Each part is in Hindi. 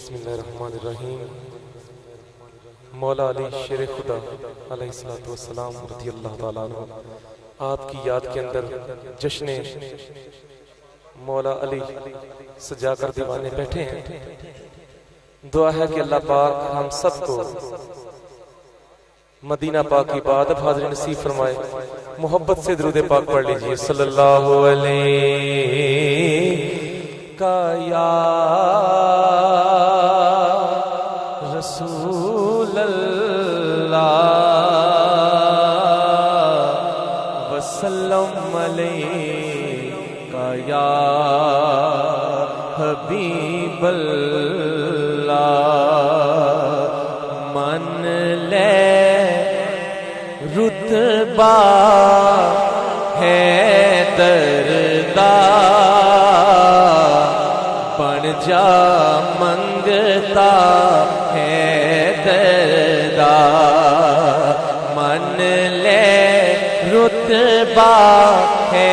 बसमीम मौला शेर खुदा सलाम आपकी याद के अंदर जश्न मौला अली सजा कर दीवाने बैठे हैं। दुआ है कि अल्लाह पाक हम सबको मदीना पाक की बात हाजिर नसीब फरमाए। मोहब्बत से दरूद पाक पढ़ लीजिए। सल्लल्लाहु अलैहि का या वसल्लम अलैका या हबीब अल्लाह मन ले रुतबा है दरदा बन जा रुतबा है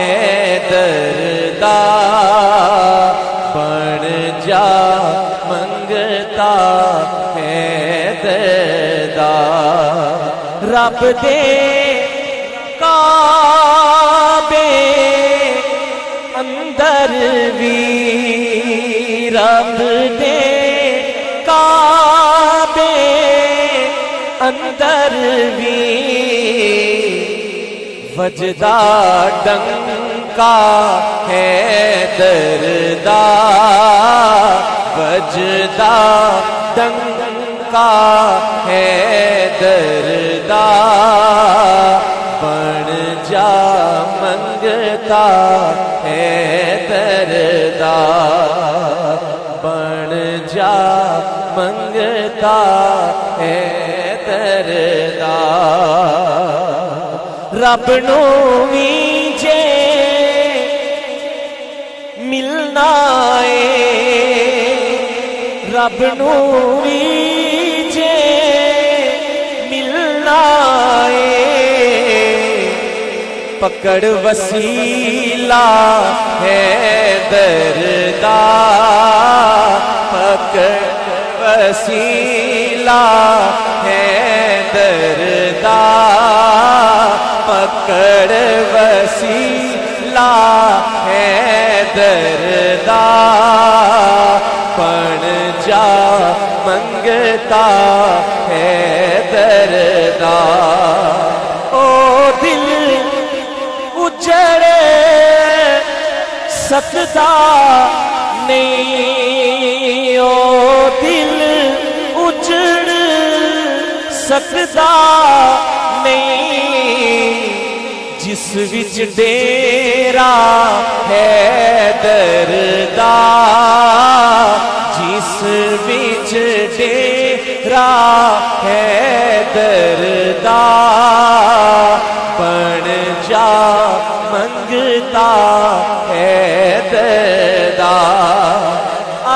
दरदा, बन जा मंगता है दरदा। रब दे काबे अंदर भी, रब दे काबे अंदर भी। वजदा डंका है दरदा। वजदा डंका है दरदा। बन जा मंगता है दरदा। बन जा मंगता है दरदा। रब नु भी जे मिलना है। रब नु भी जे मिलना है। पकड़ वसीला है दरदा। पकड़ वसीला है दरदा। पकड़ वसीला है दरदा। पण जा मंगता है दरदा। ओ दिल उजड़ सकता नहीं। ओ दिल उजड़ सकता नहीं। जिस विच डेरा है दरदा। जिस विच डेरा है दरदा। बन जा, मंगता है दरदा।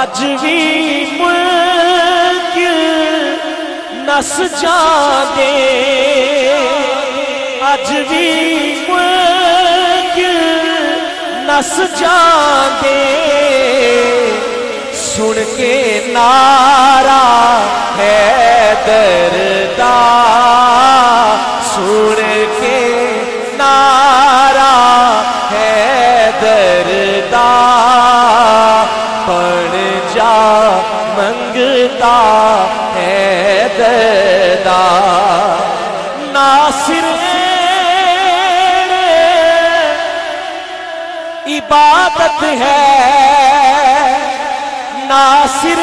अज भी मुल्क नस जाते अज भी नस जाते सुन के नारा है दरदा। सुन के नारा है दरदा। पण जा, मंगता है दरदा। इबादत है। नासिर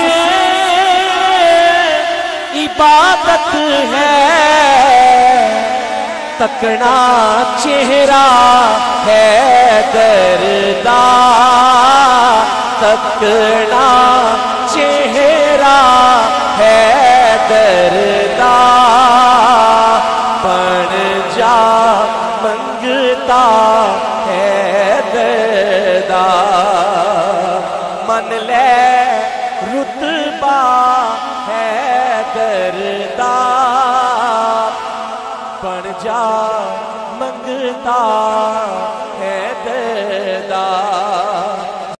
इबादत है। तकना चेहरा है दरदा। तकना चेहरा है दरदा। ले रुतबा है दरदा